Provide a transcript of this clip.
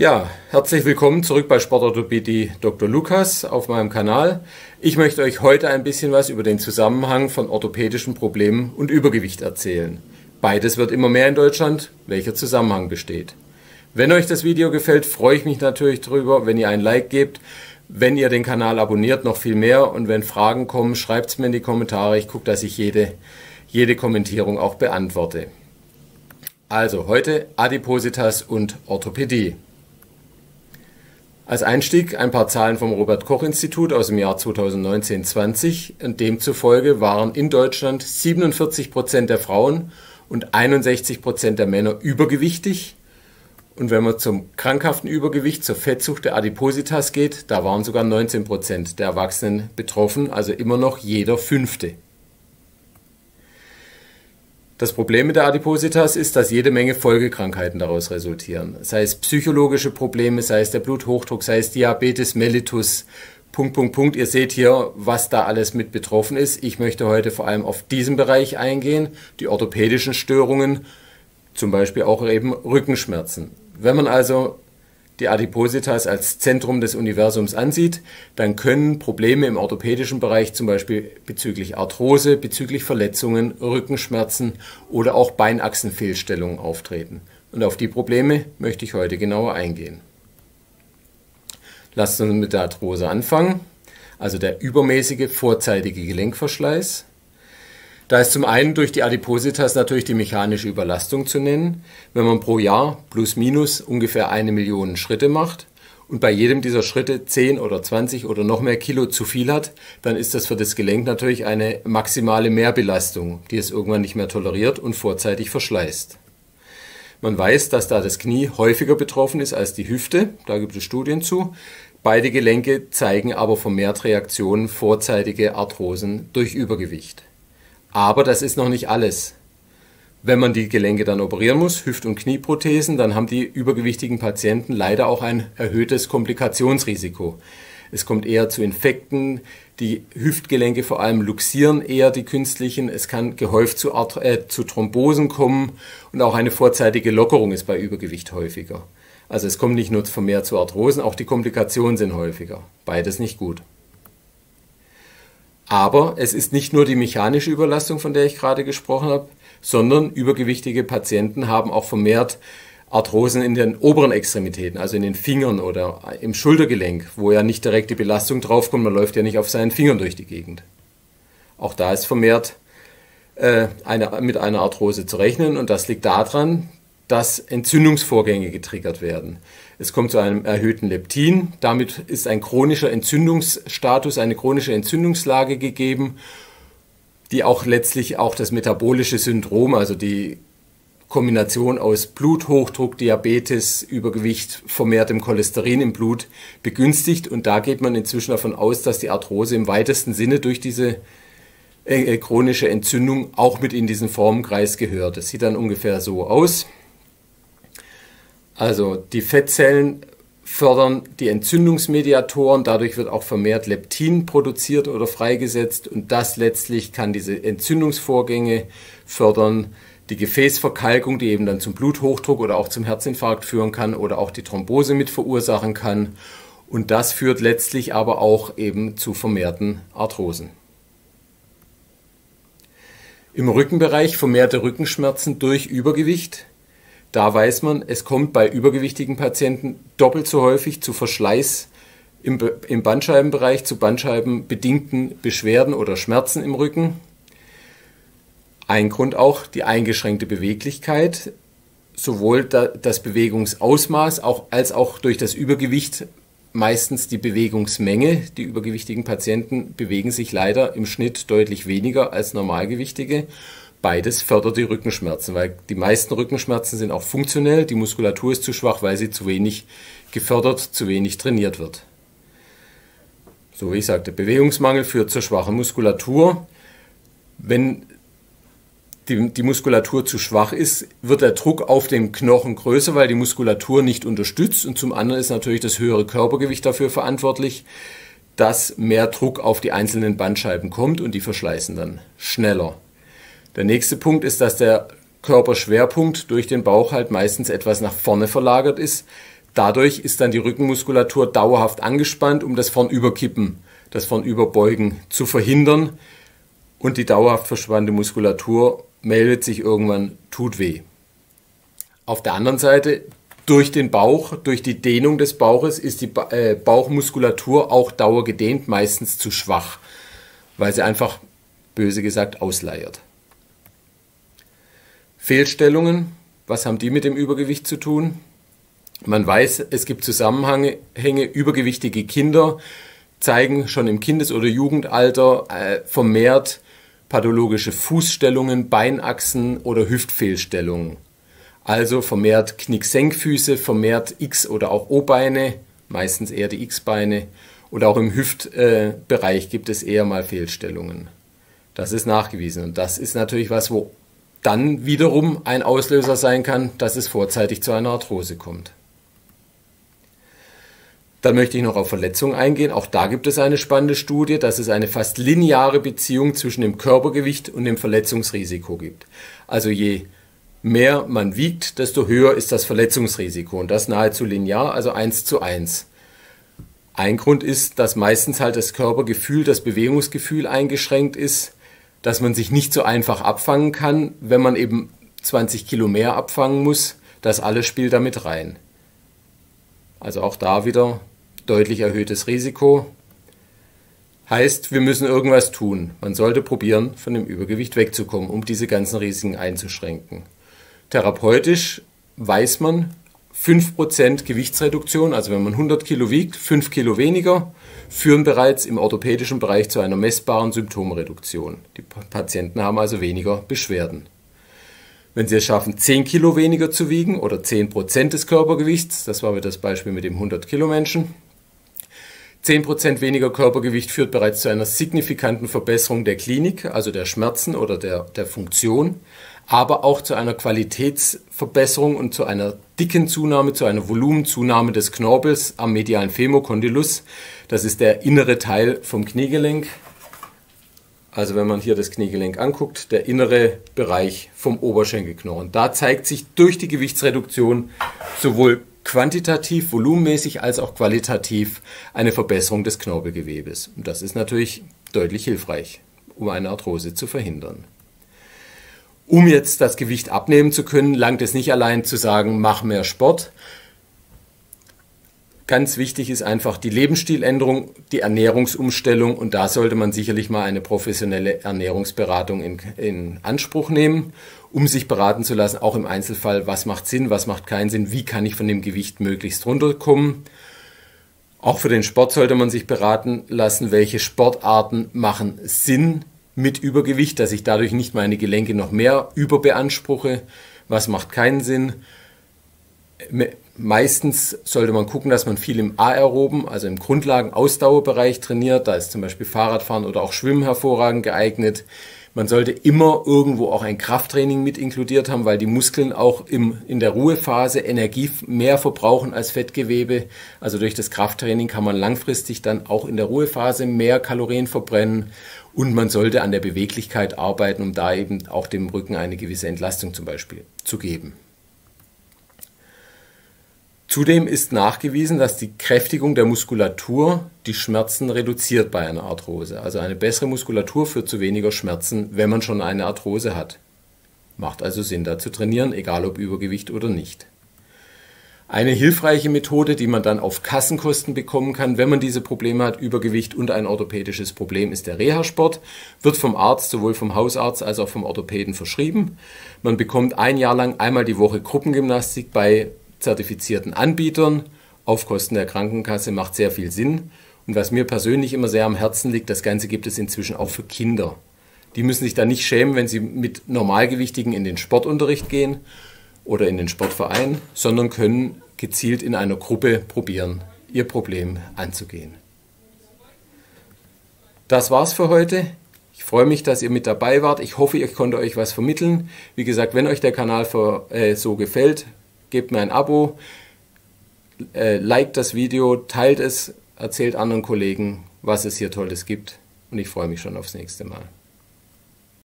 Ja, herzlich willkommen zurück bei Sportorthopädie Dr. Lukas auf meinem Kanal. Ich möchte euch heute ein bisschen was über den Zusammenhang von orthopädischen Problemen und Übergewicht erzählen. Beides wird immer mehr in Deutschland, welcher Zusammenhang besteht. Wenn euch das Video gefällt, freue ich mich natürlich darüber, wenn ihr ein Like gebt, wenn ihr den Kanal abonniert, noch viel mehr und wenn Fragen kommen, schreibt es mir in die Kommentare. Ich gucke, dass ich jede, jede Kommentierung auch beantworte. Also heute Adipositas und Orthopädie. Als Einstieg ein paar Zahlen vom Robert Koch Institut aus dem Jahr 2019-20. Demzufolge waren in Deutschland 47 Prozent der Frauen und 61 Prozent der Männer übergewichtig. Und wenn man zum krankhaften Übergewicht, zur Fettsucht der Adipositas geht, da waren sogar 19 Prozent der Erwachsenen betroffen, also immer noch jeder Fünfte. Das Problem mit der Adipositas ist, dass jede Menge Folgekrankheiten daraus resultieren. Sei es psychologische Probleme, sei es der Bluthochdruck, sei es Diabetes mellitus, Punkt, Punkt, Punkt. Ihr seht hier, was da alles mit betroffen ist. Ich möchte heute vor allem auf diesen Bereich eingehen, die orthopädischen Störungen, zum Beispiel auch eben Rückenschmerzen. Wenn man also die Adipositas als Zentrum des Universums ansieht, dann können Probleme im orthopädischen Bereich zum Beispiel bezüglich Arthrose, bezüglich Verletzungen, Rückenschmerzen oder auch Beinachsenfehlstellungen auftreten. Und auf die Probleme möchte ich heute genauer eingehen. Lasst uns mit der Arthrose anfangen, also der übermäßige vorzeitige Gelenkverschleiß. Da ist zum einen durch die Adipositas natürlich die mechanische Überlastung zu nennen. Wenn man pro Jahr plus minus ungefähr eine Million Schritte macht und bei jedem dieser Schritte 10 oder 20 oder noch mehr Kilo zu viel hat, dann ist das für das Gelenk natürlich eine maximale Mehrbelastung, die es irgendwann nicht mehr toleriert und vorzeitig verschleißt. Man weiß, dass da das Knie häufiger betroffen ist als die Hüfte, da gibt es Studien zu. Beide Gelenke zeigen aber vermehrt Reaktionen vorzeitige Arthrosen durch Übergewicht. Aber das ist noch nicht alles. Wenn man die Gelenke dann operieren muss, Hüft- und Knieprothesen, dann haben die übergewichtigen Patienten leider auch ein erhöhtes Komplikationsrisiko. Es kommt eher zu Infekten, die Hüftgelenke vor allem luxieren eher die künstlichen, es kann gehäuft zu, äh, zu Thrombosen kommen und auch eine vorzeitige Lockerung ist bei Übergewicht häufiger. Also es kommt nicht nur vermehrt zu Arthrosen, auch die Komplikationen sind häufiger. Beides nicht gut. Aber es ist nicht nur die mechanische Überlastung, von der ich gerade gesprochen habe, sondern übergewichtige Patienten haben auch vermehrt Arthrosen in den oberen Extremitäten, also in den Fingern oder im Schultergelenk, wo ja nicht direkt die Belastung draufkommt, man läuft ja nicht auf seinen Fingern durch die Gegend. Auch da ist vermehrt äh, eine, mit einer Arthrose zu rechnen und das liegt daran, dass Entzündungsvorgänge getriggert werden. Es kommt zu einem erhöhten Leptin. Damit ist ein chronischer Entzündungsstatus, eine chronische Entzündungslage gegeben, die auch letztlich auch das metabolische Syndrom, also die Kombination aus Bluthochdruck, Diabetes, Übergewicht, vermehrtem Cholesterin im Blut begünstigt. Und da geht man inzwischen davon aus, dass die Arthrose im weitesten Sinne durch diese äh, chronische Entzündung auch mit in diesen Formenkreis gehört. Das sieht dann ungefähr so aus. Also die Fettzellen fördern die Entzündungsmediatoren, dadurch wird auch vermehrt Leptin produziert oder freigesetzt und das letztlich kann diese Entzündungsvorgänge fördern, die Gefäßverkalkung, die eben dann zum Bluthochdruck oder auch zum Herzinfarkt führen kann oder auch die Thrombose mit verursachen kann und das führt letztlich aber auch eben zu vermehrten Arthrosen. Im Rückenbereich vermehrte Rückenschmerzen durch Übergewicht, da weiß man, es kommt bei übergewichtigen Patienten doppelt so häufig zu Verschleiß im, im Bandscheibenbereich, zu bandscheibenbedingten Beschwerden oder Schmerzen im Rücken. Ein Grund auch die eingeschränkte Beweglichkeit, sowohl das Bewegungsausmaß auch, als auch durch das Übergewicht meistens die Bewegungsmenge. Die übergewichtigen Patienten bewegen sich leider im Schnitt deutlich weniger als Normalgewichtige. Beides fördert die Rückenschmerzen, weil die meisten Rückenschmerzen sind auch funktionell. Die Muskulatur ist zu schwach, weil sie zu wenig gefördert, zu wenig trainiert wird. So wie ich sagte, Bewegungsmangel führt zur schwachen Muskulatur. Wenn die, die, Muskulatur zu schwach ist, wird der Druck auf den Knochen größer, weil die Muskulatur nicht unterstützt. Und zum anderen ist natürlich das höhere Körpergewicht dafür verantwortlich, dass mehr Druck auf die einzelnen Bandscheiben kommt und die verschleißen dann schneller. Der nächste Punkt ist, dass der Körperschwerpunkt durch den Bauch halt meistens etwas nach vorne verlagert ist. dadurch ist dann die Rückenmuskulatur dauerhaft angespannt, um das Vornüberkippen, das Vornüberbeugen zu verhindern. Und die dauerhaft verspannte Muskulatur meldet sich irgendwann, tut weh. Auf der anderen Seite, durch den Bauch, durch die Dehnung des Bauches ist die äh, Bauchmuskulatur auch dauergedehnt, meistens zu schwach, weil sie einfach, böse gesagt, ausleiert. Fehlstellungen, was haben die mit dem Übergewicht zu tun? Man weiß, es gibt Zusammenhänge, übergewichtige Kinder zeigen schon im Kindes- oder Jugendalter äh, vermehrt pathologische Fußstellungen, Beinachsen oder Hüftfehlstellungen. Also vermehrt Knicksenkfüße, vermehrt X- oder auch O-Beine, meistens eher die X-Beine. Und auch im Hüftbereich äh, gibt es eher mal Fehlstellungen. Das ist nachgewiesen. Und das ist natürlich was, wo dann wiederum ein Auslöser sein kann, dass es vorzeitig zu einer Arthrose kommt. Dann möchte ich noch auf Verletzungen eingehen. Auch da gibt es eine spannende Studie, dass es eine fast lineare Beziehung zwischen dem Körpergewicht und dem Verletzungsrisiko gibt. Also je mehr man wiegt, desto höher ist das Verletzungsrisiko und das nahezu linear, also 1 zu 1. Ein Grund ist, dass meistens halt das Körpergefühl, das Bewegungsgefühl eingeschränkt ist, dass man sich nicht so einfach abfangen kann, wenn man eben 20 Kilo mehr abfangen muss. Das alles spielt damit rein. Also auch da wieder deutlich erhöhtes Risiko. Heißt, wir müssen irgendwas tun. Man sollte probieren, von dem Übergewicht wegzukommen, um diese ganzen Risiken einzuschränken. Therapeutisch weiß man, 5% Gewichtsreduktion, also wenn man 100 Kilo wiegt, 5 Kilo weniger, führen bereits im orthopädischen Bereich zu einer messbaren Symptomreduktion. Die Patienten haben also weniger Beschwerden. Wenn Sie es schaffen, 10 Kilo weniger zu wiegen oder 10% des Körpergewichts, das war wieder das Beispiel mit dem 100 Kilo Menschen, 10% weniger Körpergewicht führt bereits zu einer signifikanten Verbesserung der Klinik, also der Schmerzen oder der, der Funktion, aber auch zu einer Qualitätsverbesserung und zu einer dicken Zunahme, zu einer Volumenzunahme des Knorpels am medialen Femokondylus. Das ist der innere Teil vom Kniegelenk. Also wenn man hier das Kniegelenk anguckt, der innere Bereich vom Oberschenkelknochen. Da zeigt sich durch die Gewichtsreduktion sowohl quantitativ, volumenmäßig als auch qualitativ eine Verbesserung des Knorpelgewebes. Und das ist natürlich deutlich hilfreich, um eine Arthrose zu verhindern. Um jetzt das Gewicht abnehmen zu können, langt es nicht allein zu sagen, mach mehr Sport. Ganz wichtig ist einfach die Lebensstiländerung, die Ernährungsumstellung und da sollte man sicherlich mal eine professionelle Ernährungsberatung in, in Anspruch nehmen um sich beraten zu lassen, auch im Einzelfall, was macht Sinn, was macht keinen Sinn, wie kann ich von dem Gewicht möglichst runterkommen. Auch für den Sport sollte man sich beraten lassen, welche Sportarten machen Sinn mit Übergewicht, dass ich dadurch nicht meine Gelenke noch mehr überbeanspruche, was macht keinen Sinn. Meistens sollte man gucken, dass man viel im aeroben, also im Grundlagen-Ausdauerbereich trainiert. Da ist zum Beispiel Fahrradfahren oder auch Schwimmen hervorragend geeignet. Man sollte immer irgendwo auch ein Krafttraining mit inkludiert haben, weil die Muskeln auch im, in der Ruhephase Energie mehr verbrauchen als Fettgewebe. Also durch das Krafttraining kann man langfristig dann auch in der Ruhephase mehr Kalorien verbrennen. Und man sollte an der Beweglichkeit arbeiten, um da eben auch dem Rücken eine gewisse Entlastung zum Beispiel zu geben. Zudem ist nachgewiesen, dass die Kräftigung der Muskulatur die Schmerzen reduziert bei einer Arthrose. Also eine bessere Muskulatur führt zu weniger Schmerzen, wenn man schon eine Arthrose hat. Macht also Sinn, da zu trainieren, egal ob Übergewicht oder nicht. Eine hilfreiche Methode, die man dann auf Kassenkosten bekommen kann, wenn man diese Probleme hat, Übergewicht und ein orthopädisches Problem, ist der Reha-Sport. Wird vom Arzt, sowohl vom Hausarzt als auch vom Orthopäden verschrieben. Man bekommt ein Jahr lang einmal die Woche Gruppengymnastik bei zertifizierten Anbietern auf Kosten der Krankenkasse macht sehr viel Sinn. Und was mir persönlich immer sehr am Herzen liegt, das Ganze gibt es inzwischen auch für Kinder. Die müssen sich da nicht schämen, wenn sie mit Normalgewichtigen in den Sportunterricht gehen oder in den Sportverein, sondern können gezielt in einer Gruppe probieren, ihr Problem anzugehen. Das war's für heute. Ich freue mich, dass ihr mit dabei wart. Ich hoffe, ich konnte euch was vermitteln. Wie gesagt, wenn euch der Kanal äh, so gefällt, gebt mir ein Abo, äh, liked das Video, teilt es, erzählt anderen Kollegen, was es hier Tolles gibt und ich freue mich schon aufs nächste Mal.